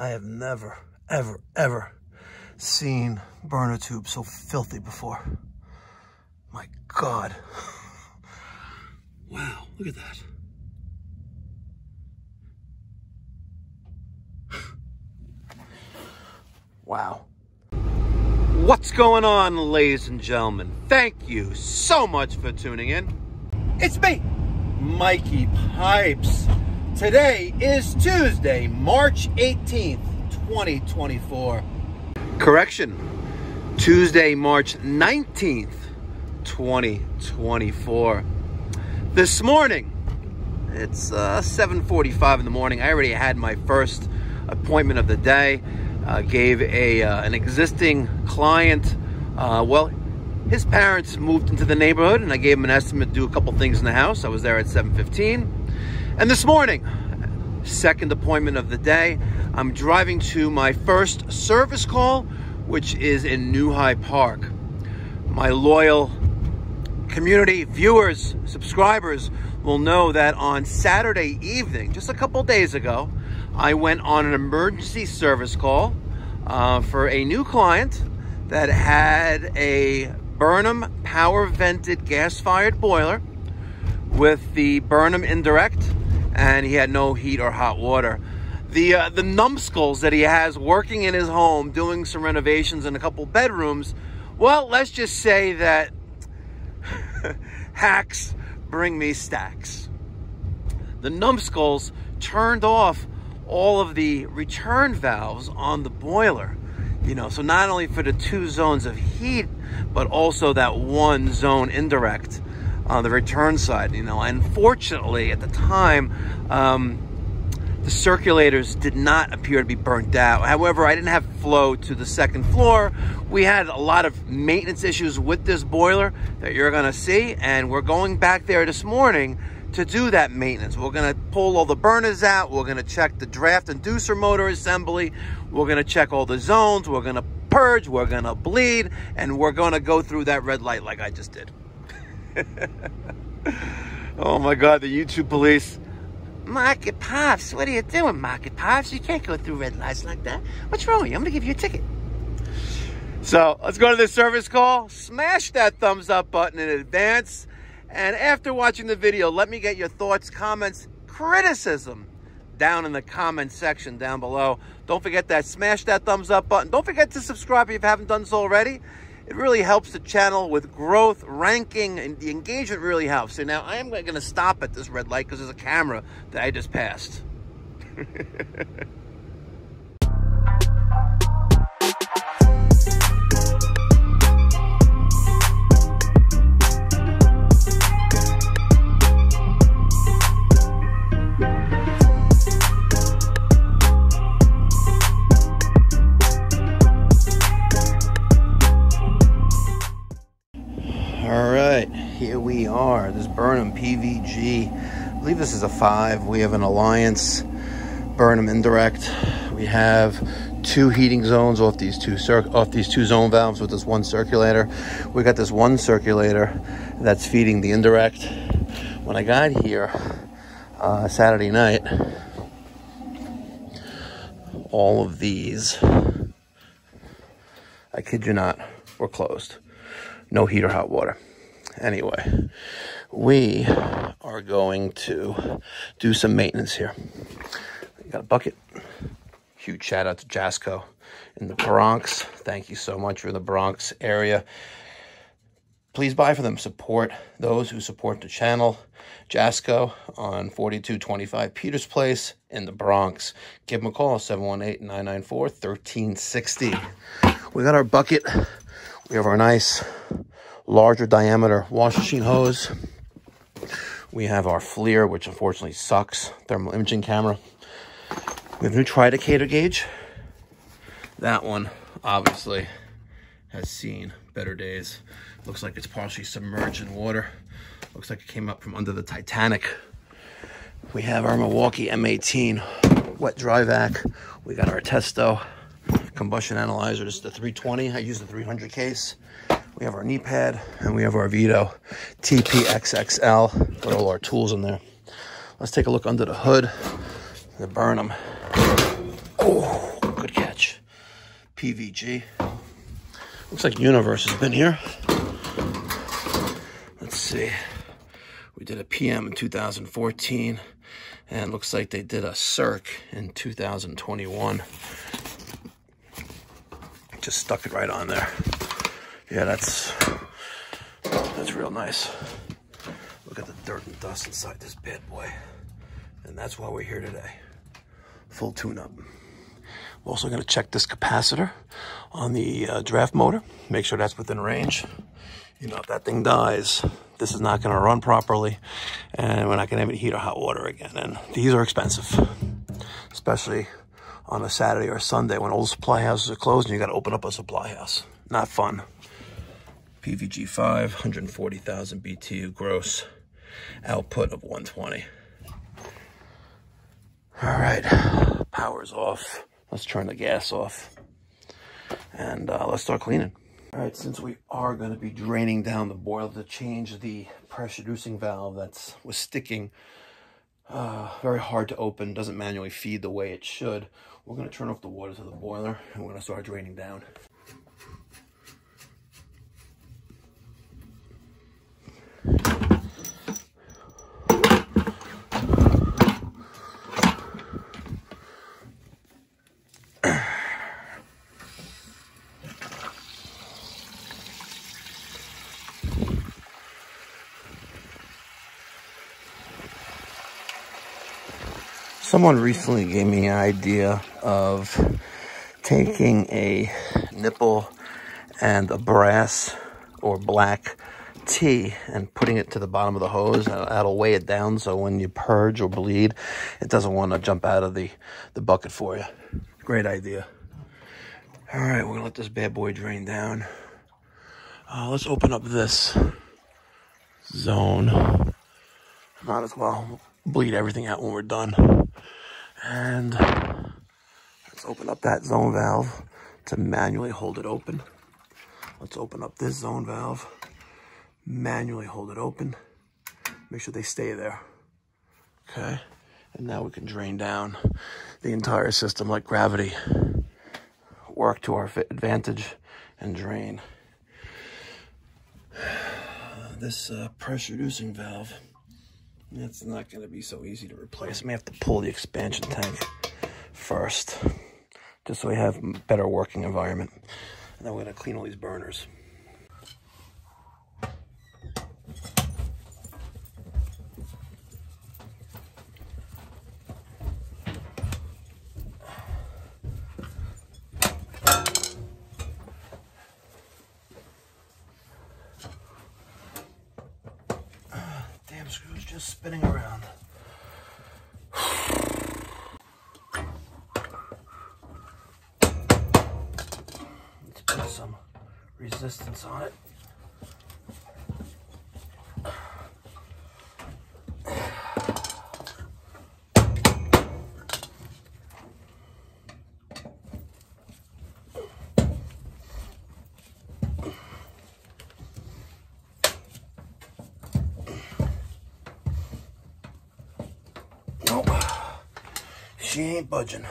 I have never, ever, ever seen burner tube so filthy before. My God. Wow, look at that. Wow. What's going on, ladies and gentlemen? Thank you so much for tuning in. It's me, Mikey Pipes. Today is Tuesday, March 18th, 2024. Correction, Tuesday, March 19th, 2024. This morning, it's uh, 7.45 in the morning. I already had my first appointment of the day. Uh, gave a uh, an existing client, uh, well, his parents moved into the neighborhood and I gave him an estimate to do a couple things in the house. I was there at 7.15. And this morning, second appointment of the day, I'm driving to my first service call, which is in New Hyde Park. My loyal community viewers, subscribers will know that on Saturday evening, just a couple days ago, I went on an emergency service call uh, for a new client that had a Burnham power vented gas fired boiler with the Burnham indirect, and he had no heat or hot water. The, uh, the numbskulls that he has working in his home, doing some renovations in a couple bedrooms, well, let's just say that hacks bring me stacks. The numbskulls turned off all of the return valves on the boiler. You know, so not only for the two zones of heat, but also that one zone indirect on the return side, you know. Unfortunately, at the time, um, the circulators did not appear to be burnt out. However, I didn't have flow to the second floor. We had a lot of maintenance issues with this boiler that you're gonna see, and we're going back there this morning to do that maintenance. We're gonna pull all the burners out. We're gonna check the draft inducer motor assembly. We're gonna check all the zones. We're gonna purge. We're gonna bleed. And we're gonna go through that red light like I just did. oh my God, the YouTube police. Mikey Pipes, what are you doing, Mikey Pipes? You can't go through red lights like that. What's wrong with you? I'm gonna give you a ticket. So let's go to the service call. Smash that thumbs up button in advance. And after watching the video, let me get your thoughts, comments, criticism down in the comment section down below. Don't forget that smash that thumbs up button. Don't forget to subscribe if you haven't done so already. It really helps the channel with growth, ranking, and the engagement really helps. So now I am going to stop at this red light because there's a camera that I just passed. is a five. We have an Alliance Burnham indirect. We have two heating zones off these two off these two zone valves with this one circulator. We got this one circulator that's feeding the indirect. When I got here uh, Saturday night, all of these, I kid you not, were closed. No heat or hot water. Anyway, we are going to do some maintenance here. We got a bucket. Huge shout out to Jasco in the Bronx. Thank you so much for the Bronx area. Please buy for them. Support those who support the channel. Jasco on 4225 Peters Place in the Bronx. Give them a call, 718-994-1360. We got our bucket. We have our nice larger diameter wash machine hose. We have our FLIR, which unfortunately sucks, thermal imaging camera. We have a new Tridicator gauge. That one, obviously, has seen better days. Looks like it's partially submerged in water. Looks like it came up from under the Titanic. We have our Milwaukee M18 wet dry vac. We got our Testo combustion analyzer. This is the 320. I use the 300 case. We have our knee pad and we have our Veto TPXXL. Put all our tools in there. Let's take a look under the hood. The Burnham Oh, good catch. PVG. Looks like Universe has been here. Let's see. We did a PM in 2014, and looks like they did a Circ in 2021. Just stuck it right on there. Yeah, that's that's real nice. Look at the dirt and dust inside this bad boy. And that's why we're here today. Full tune-up. We're also going to check this capacitor on the uh, draft motor. Make sure that's within range. You know, if that thing dies, this is not going to run properly. And we're not going to have any heat or hot water again. And these are expensive. Especially on a Saturday or Sunday when all the supply houses are closed and you got to open up a supply house. Not fun. PVG 5, 140,000 BTU gross, output of 120. All right, power's off. Let's turn the gas off and uh, let's start cleaning. All right, since we are going to be draining down the boiler to change the pressure reducing valve that's was sticking uh, very hard to open, doesn't manually feed the way it should, we're going to turn off the water to the boiler and we're going to start draining down. Someone recently gave me an idea of taking a nipple and a brass or black T and putting it to the bottom of the hose. That'll weigh it down so when you purge or bleed, it doesn't want to jump out of the, the bucket for you. Great idea. All right, we're gonna let this bad boy drain down. Uh, let's open up this zone. Might as well bleed everything out when we're done. And let's open up that zone valve to manually hold it open. Let's open up this zone valve, manually hold it open. Make sure they stay there. Okay. And now we can drain down the entire system like gravity. Work to our advantage and drain. This uh, pressure reducing valve it's not going to be so easy to replace. I may have to pull the expansion tank first, just so we have better working environment. And then we're going to clean all these burners. screws just spinning around. Let's put some resistance on it. She ain't budging.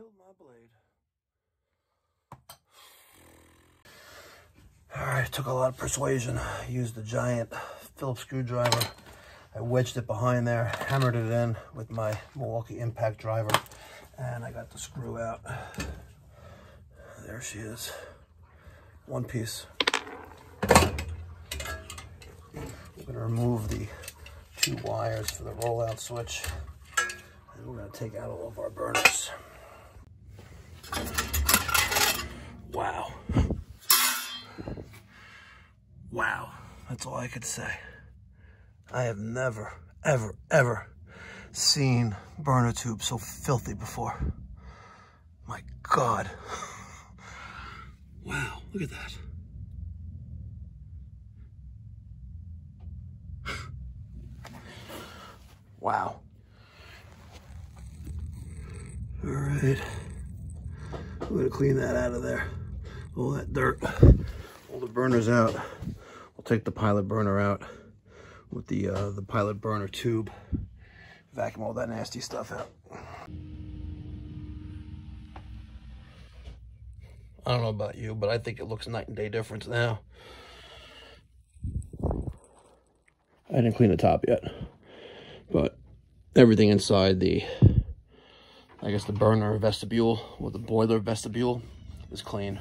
killed my blade. All right, took a lot of persuasion. Used the giant Phillips screwdriver I wedged it behind there, hammered it in with my Milwaukee Impact driver, and I got the screw out. There she is. One piece. We're gonna remove the two wires for the rollout switch. And we're gonna take out all of our burners. Wow. Wow. That's all I could say. I have never, ever, ever seen burner tube so filthy before. My God. Wow, look at that. wow. All right. I'm gonna clean that out of there. All that dirt, all the burners out. Take the pilot burner out with the uh, the pilot burner tube. Vacuum all that nasty stuff out. I don't know about you, but I think it looks night and day difference now. I didn't clean the top yet, but everything inside the, I guess the burner vestibule or the boiler vestibule is clean.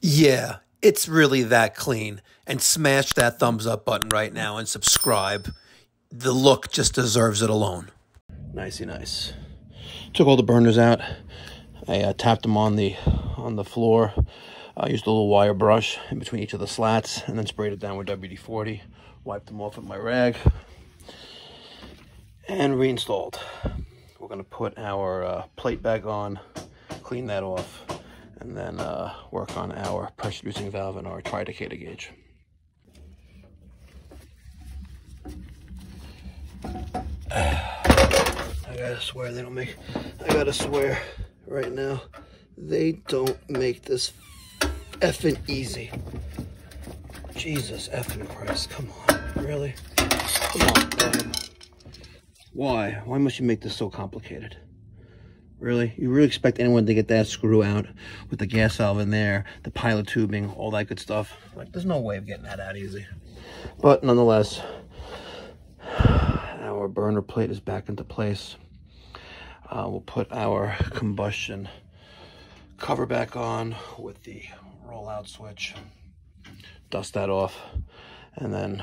Yeah, it's really that clean. And smash that thumbs up button right now and subscribe. The look just deserves it alone. Nicey nice. Took all the burners out. I uh, tapped them on the on the floor. I used a little wire brush in between each of the slats and then sprayed it down with WD-40. Wiped them off with my rag and reinstalled. We're to put our uh, plate back on, clean that off, and then uh, work on our pressure reducing valve and our tridicator gauge. I gotta swear they don't make, I gotta swear right now, they don't make this effing easy. Jesus effing Christ, come on, really? Come on. Why? Why must you make this so complicated? Really? You really expect anyone to get that screw out with the gas valve in there, the pilot tubing, all that good stuff? Like, there's no way of getting that out easy. But nonetheless, our burner plate is back into place. Uh, we'll put our combustion cover back on with the rollout switch, dust that off, and then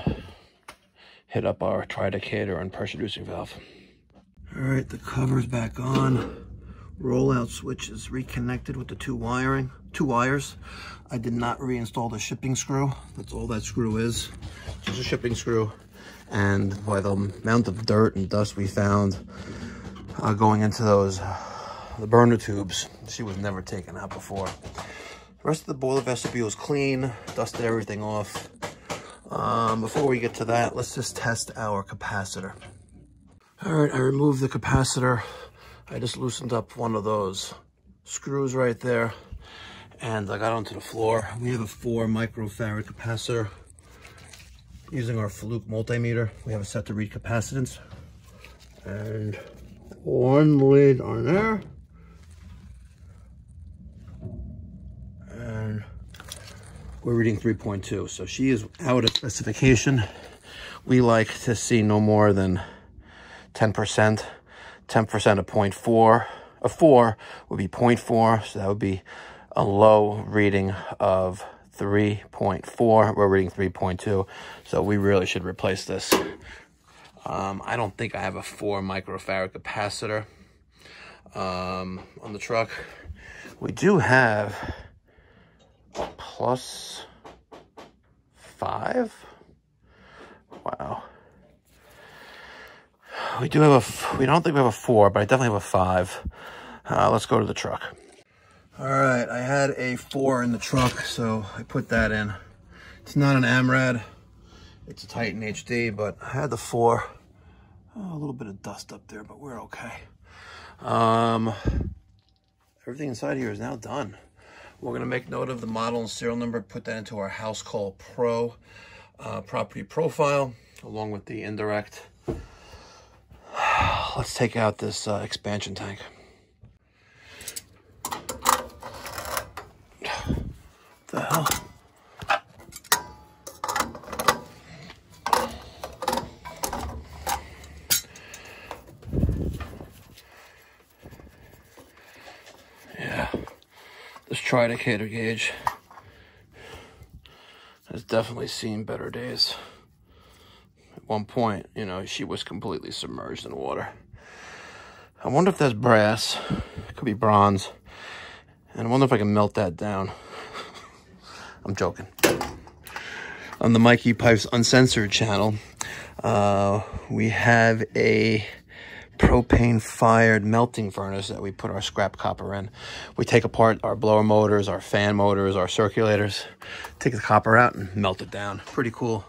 hit up our tridicator and pressure reducing valve. All right, the cover's back on. Rollout switch is reconnected with the two wiring, two wires. I did not reinstall the shipping screw. That's all that screw is. Just a shipping screw. And by the amount of dirt and dust we found, uh, going into those the burner tubes. She was never taken out before. The rest of the boiler vestibule is clean, dusted everything off. Um, before we get to that, let's just test our capacitor. All right, I removed the capacitor. I just loosened up one of those screws right there and I got onto the floor. We have a four microfarad capacitor using our Fluke multimeter. We have a set to read capacitance and one lid on there. And we're reading 3.2. So she is out of specification. We like to see no more than 10%. 10% of 0.4. A 4 would be 0.4. So that would be a low reading of 3.4. We're reading 3.2. So we really should replace this um, I don't think I have a 4 microfarad capacitor um, on the truck. We do have plus 5. Wow. We do have a, we don't think we have a 4, but I definitely have a 5. Uh, let's go to the truck. All right, I had a 4 in the truck, so I put that in. It's not an AMRAD. It's a Titan HD, but I had the four. Oh, a little bit of dust up there, but we're okay. Um, everything inside here is now done. We're going to make note of the model and serial number, put that into our House Call Pro uh, property profile, along with the indirect let's take out this uh, expansion tank. the hell? Yeah, this Tridicator gauge has definitely seen better days. At one point, you know, she was completely submerged in water. I wonder if that's brass. It could be bronze. And I wonder if I can melt that down. I'm joking. On the Mikey Pipes Uncensored channel, uh, we have a propane fired melting furnace that we put our scrap copper in. We take apart our blower motors, our fan motors, our circulators, take the copper out and melt it down. Pretty cool.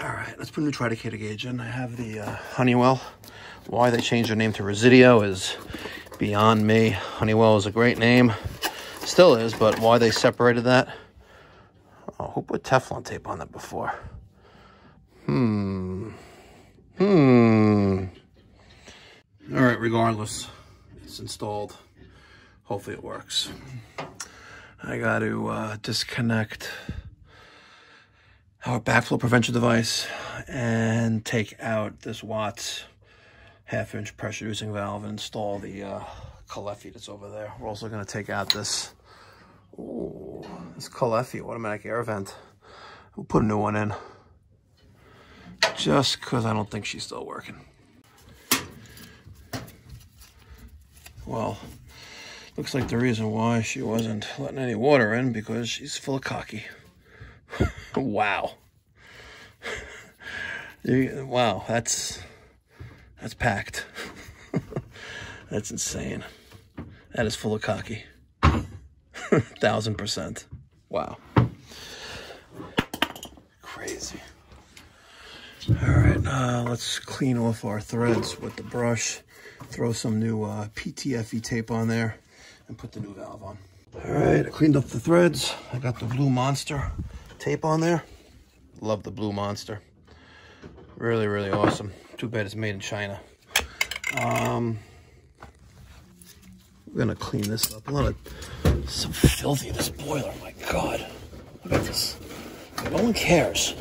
All right, let's put a new tridicator gauge in. I have the uh, Honeywell. Why they changed their name to Resideo is beyond me. Honeywell is a great name, still is, but why they separated that? Oh, who put Teflon tape on that before? Hmm. Hmm. All right, regardless, it's installed. Hopefully it works. I got to uh, disconnect our backflow prevention device and take out this Watts half inch pressure reducing valve and install the uh, Caleffi that's over there. We're also going to take out this, ooh, this Caleffi automatic air vent. We'll put a new one in just because I don't think she's still working. Well, looks like the reason why she wasn't letting any water in because she's full of cocky. wow. wow, that's that's packed. that's insane. That is full of cocky. Thousand percent. Wow. Crazy. All right, uh, let's clean off our threads with the brush throw some new uh, PTFE tape on there and put the new valve on. All right, I cleaned up the threads. I got the Blue Monster tape on there. Love the Blue Monster. Really, really awesome. Too bad it's made in China. Um, we're gonna clean this up. A lot of so filthy this boiler. My God, look at this. No one cares.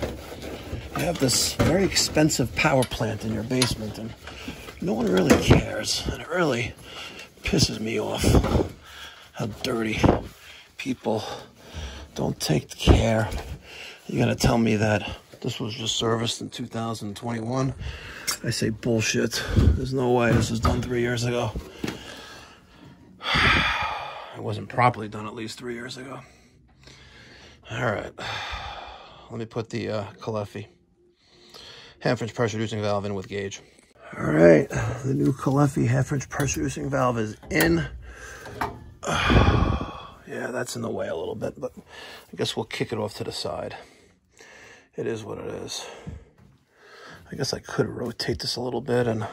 You have this very expensive power plant in your basement, and no one really cares. And it really pisses me off how dirty people don't take care. You're to tell me that this was just serviced in 2021. I say bullshit. There's no way this was done three years ago. It wasn't properly done at least three years ago. All right. Let me put the uh, Caleffi half inch pressure reducing valve in with gauge. All right, the new Caleffi half-inch pressure reducing valve is in. yeah, that's in the way a little bit, but I guess we'll kick it off to the side. It is what it is. I guess I could rotate this a little bit and...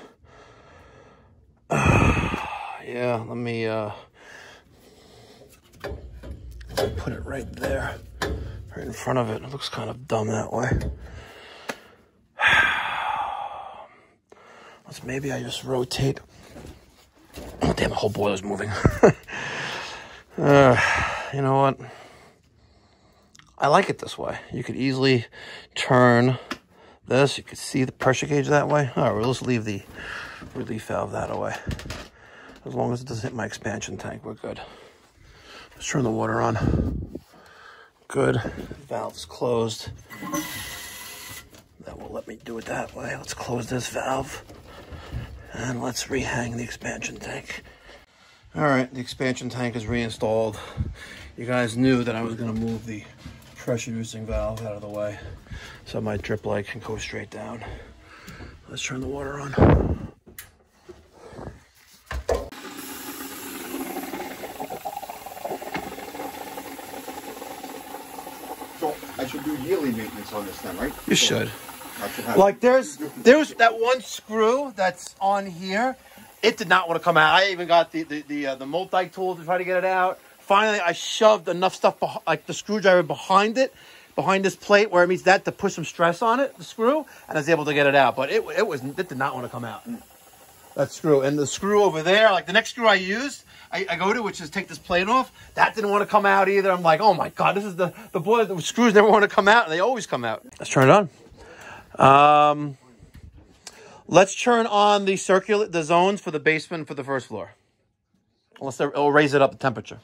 Uh, yeah, let me uh, put it right there, right in front of it. It looks kind of dumb that way. Let's maybe I just rotate. Oh, damn, the whole boiler's moving. uh, you know what? I like it this way. You could easily turn this. You could see the pressure gauge that way. All right, well, let's leave the relief valve that away. As long as it doesn't hit my expansion tank, we're good. Let's turn the water on. Good. Valve's closed. That will let me do it that way. Let's close this valve. And let's rehang the expansion tank. All right, the expansion tank is reinstalled. You guys knew that I was gonna move the pressure reducing valve out of the way so my drip light can go straight down. Let's turn the water on. So I should do yearly maintenance on this then, right? You should. Like there's there's that one screw that's on here. It did not want to come out. I even got the the the, uh, the multi tool to try to get it out. Finally, I shoved enough stuff beh- like the screwdriver behind it, behind this plate where it meets that to put some stress on it, the screw, and I was able to get it out. But it it was it did not want to come out. That screw and the screw over there, like the next screw I used, I, I go to, which is take this plate off. That didn't want to come out either. I'm like, oh my god, this is the the boy. The screws never want to come out, and they always come out. Let's turn it on. Um, let's turn on the circular the zones for the basement for the first floor. Unless it'll raise it up the temperature.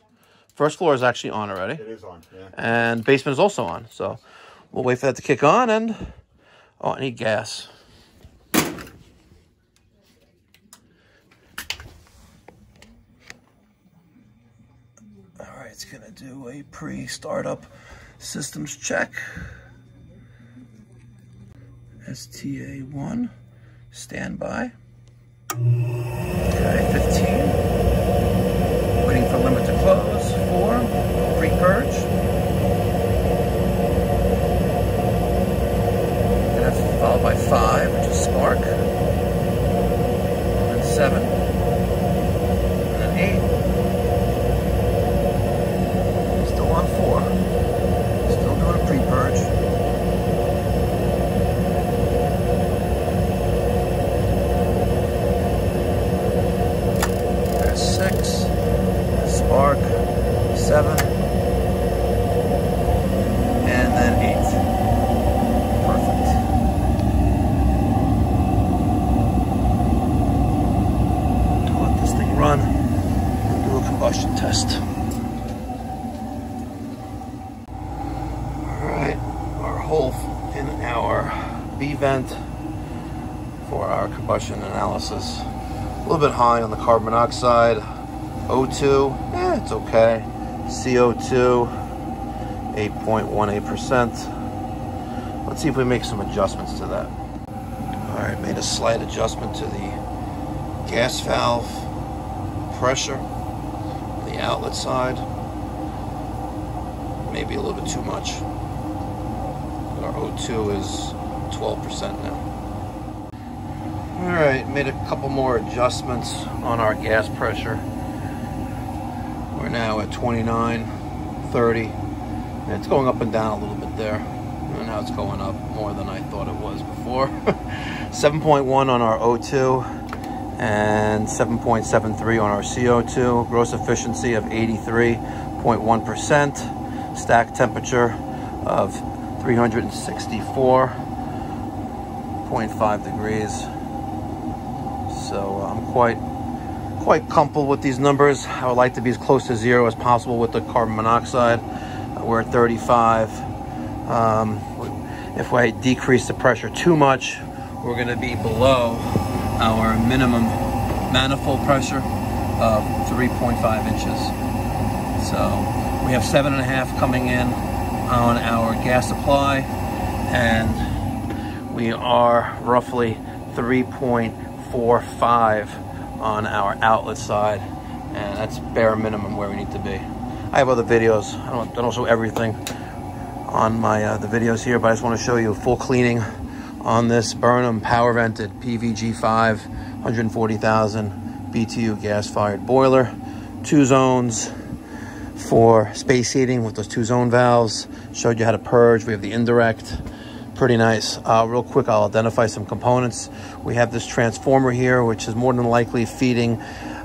First floor is actually on already. It is on, yeah. And basement is also on. So we'll wait for that to kick on and oh, I need gas. All right, it's gonna do a pre-startup systems check. STA1, standby. Okay, 15. Waiting for limit to close. Four, pre-purge. And that's followed by five, which is spark. And then seven. And then eight. Still on four. Still doing a pre-purge. There's six, spark, seven, and then eight. Perfect. Let this thing run and do a combustion test. All right, our hole in our B vent for our combustion analysis. A little bit high on the carbon monoxide. O2, eh, it's okay. CO2, 8.18%. Let's see if we make some adjustments to that. All right, made a slight adjustment to the gas valve pressure, on the outlet side. Maybe a little bit too much. Our O2 is 12% now. All right, made a couple more adjustments on our gas pressure. We're now at 29, 30. And it's going up and down a little bit there. And now it's going up more than I thought it was before. 7.1 on our O2 and 7.73 on our CO2. Gross efficiency of 83.1%. Stack temperature of 364.5 degrees. So I'm quite quite comfortable with these numbers. I would like to be as close to zero as possible with the carbon monoxide. Uh, We're at 35. Um, if I decrease the pressure too much, we're going to be below our minimum manifold pressure of 3.5 inches. So we have seven and a half coming in on our gas supply, and we are roughly 3.45 on our outlet side, and that's bare minimum where we need to be. I have other videos. I don't, I don't show everything on my uh, the videos here, but I just want to show you a full cleaning on this Burnham power vented PVG5 140,000 BTU gas fired boiler, two zones for space heating with those two zone valves. Showed you how to purge. We have the indirect. Pretty nice. Uh, real quick, I'll identify some components. We have this transformer here, which is more than likely feeding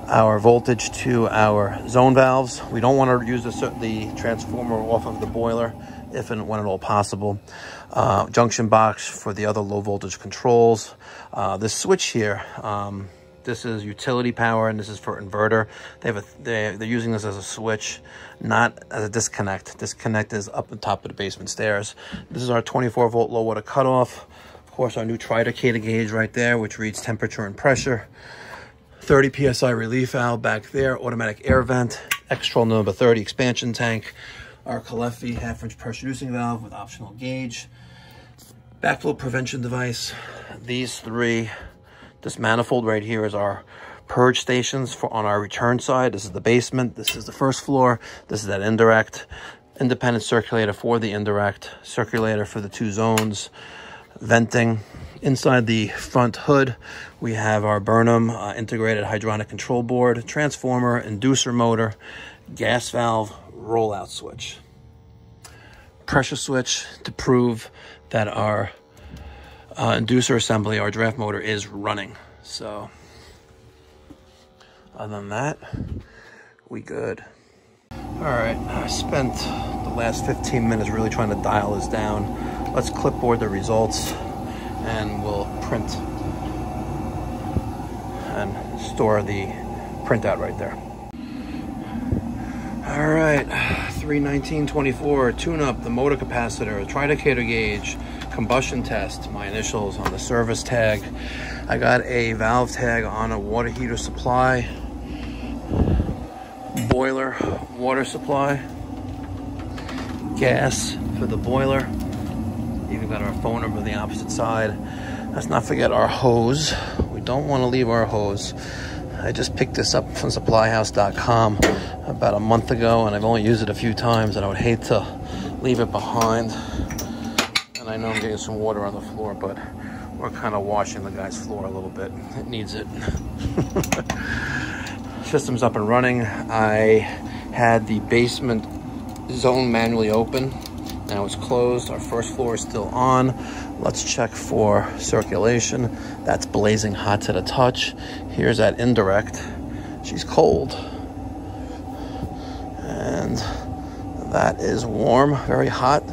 our voltage to our zone valves. We don't want to use the, the transformer off of the boiler if and when at all possible. Uh, junction box for the other low voltage controls. Uh, this switch here, um, this is utility power and this is for inverter. They have a, they, they're using this as a switch, not as a disconnect. Disconnect is up on top of the basement stairs. This is our 24 volt low water cutoff. Of course, our new tridicator gauge right there, which reads temperature and pressure. 30 psi relief valve back there, automatic air vent, Extrol number 30 expansion tank, our Caleffi half inch pressure reducing valve with optional gauge, backflow prevention device. These three, this manifold right here is our purge stations for on our return side. This is the basement. This is the first floor. This is that indirect. Independent circulator for the indirect, circulator for the two zones, venting. Inside the front hood, we have our Burnham uh, integrated hydronic control board, transformer, inducer motor, gas valve, rollout switch. Pressure switch to prove that our uh, inducer assembly, our draft motor is running. So other than that, we good. All right, I spent the last 15 minutes really trying to dial this down. Let's clipboard the results and we'll print and store the printout right there. All right, 31924, tune up the motor capacitor, tridicator gauge, combustion test, my initials on the service tag. I got a valve tag on a water heater supply, boiler water supply, gas for the boiler. Even got our phone number on the opposite side. Let's not forget our hose. We don't want to leave our hose. I just picked this up from supplyhouse.com about a month ago and I've only used it a few times and I would hate to leave it behind. And I know I'm getting some water on the floor, but we're kind of washing the guy's floor a little bit. It needs it. System's up and running. I had the basement zone manually open. Now it's closed. Our first floor is still on. Let's check for circulation. That's blazing hot to the touch. Here's that indirect. She's cold. And that is warm, very hot.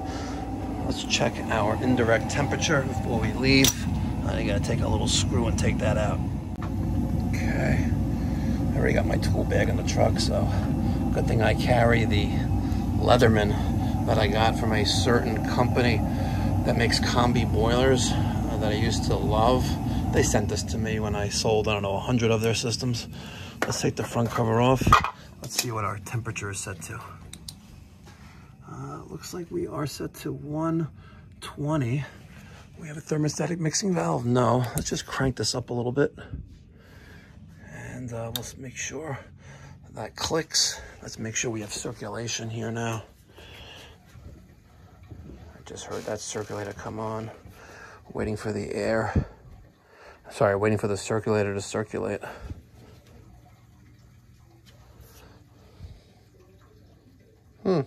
Let's check our indirect temperature before we leave. I gotta take a little screw and take that out. Okay. I already got my tool bag in the truck, so good thing I carry the Leatherman that I got from a certain company that makes combi boilers uh, that I used to love. They sent this to me when I sold, I don't know, 100 of their systems. Let's take the front cover off. Let's see what our temperature is set to. Uh, looks like we are set to 120. We have a thermostatic mixing valve? No, let's just crank this up a little bit. And uh, let's make sure that clicks. Let's make sure we have circulation here now. I just heard that circulator come on. Waiting for the air. Sorry, waiting for the circulator to circulate. Hmm.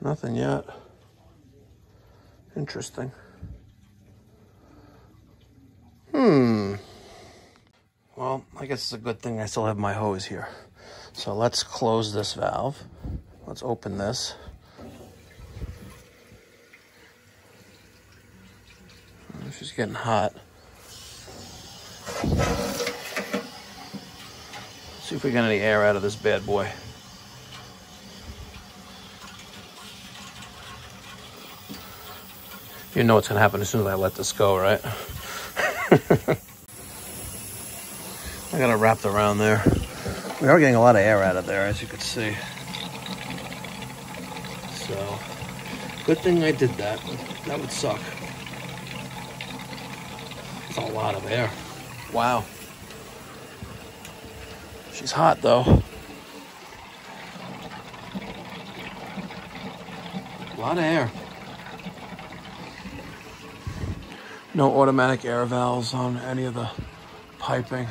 Nothing yet. Interesting. Hmm. Well, I guess it's a good thing I still have my hose here. So let's close this valve. Let's open this. She's getting hot. See if we get any air out of this bad boy. You know what's gonna happen as soon as I let this go, right? I got it wrapped around there. We are getting a lot of air out of there, as you can see. So, good thing I did that. That would suck. It's a lot of air. Wow. She's hot though. A lot of air. No automatic air valves on any of the piping.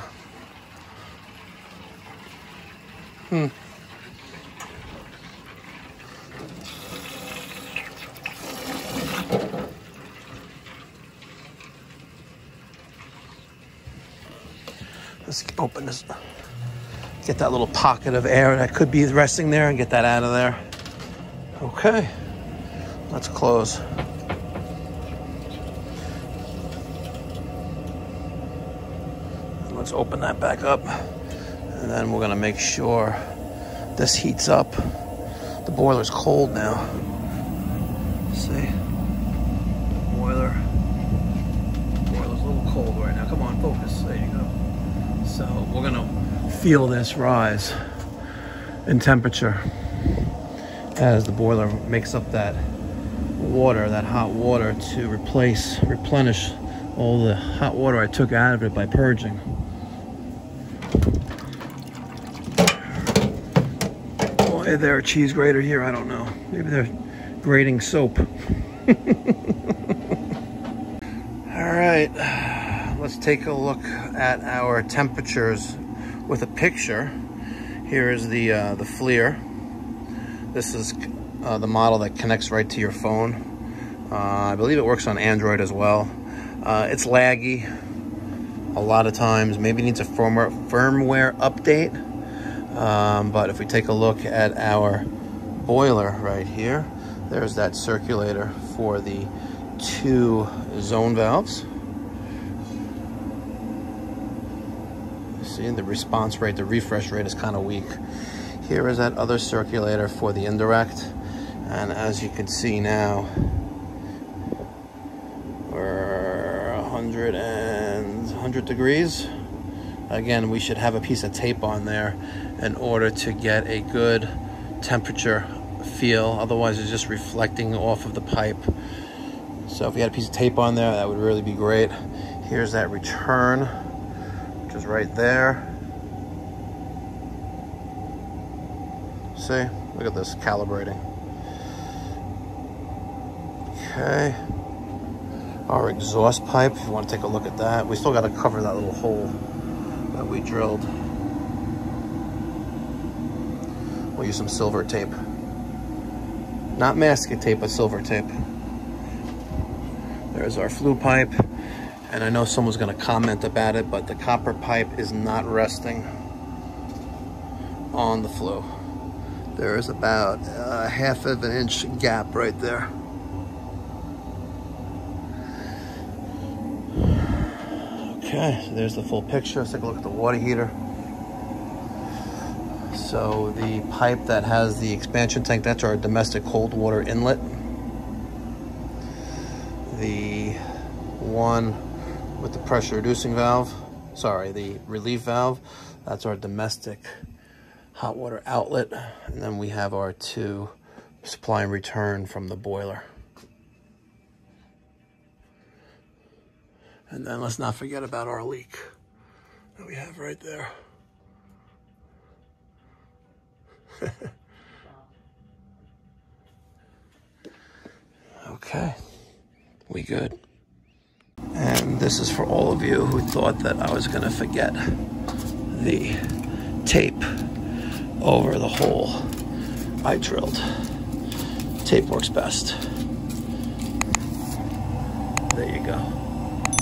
Hmm. Let's open this. Get that little pocket of air that could be resting there and get that out of there. Okay. Let's close. Let's open that back up. And then we're gonna make sure this heats up. The boiler's cold now. See? Boiler. Boiler's a little cold right now. Come on, focus. There you go. So we're gonna feel this rise in temperature as the boiler makes up that water, that hot water to replace, replenish all the hot water I took out of it by purging. Why there a cheese grater here? I don't know. Maybe they're grating soap. All right, let's take a look at our temperatures with a picture. Here is the uh, the FLIR. This is uh, the model that connects right to your phone. Uh, I believe it works on Android as well. Uh, it's laggy a lot of times. Maybe needs a firmware, firmware update. Um, but if we take a look at our boiler right here, there's that circulator for the two zone valves. The response rate, the refresh rate is kind of weak. Here is that other circulator for the indirect. And as you can see now, we're 100 and 100 degrees. Again, we should have a piece of tape on there in order to get a good temperature feel. Otherwise, it's just reflecting off of the pipe. So if you had a piece of tape on there, that would really be great. Here's that return, which is right there. See, look at this calibrating. Okay. Our exhaust pipe, if you want to take a look at that. We still got to cover that little hole that we drilled. We'll use some silver tape. Not masking tape, but silver tape. There's our flue pipe. And I know someone's going to comment about it, but the copper pipe is not resting on the flue. There is about a half of an inch gap right there. Okay, so there's the full picture. Let's take a look at the water heater. So the pipe that has the expansion tank, that's our domestic cold water inlet. The one with the pressure reducing valve, sorry, the relief valve, that's our domestic hot water outlet. And then we have our two supply and return from the boiler. And then let's not forget about our leak that we have right there. okay, we good. And this is for all of you who thought that I was going to forget the tape over the hole I drilled. Tape works best. There you go.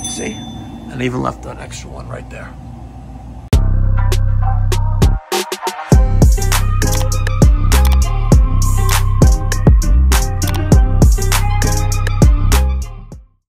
See? And even left an extra one right there.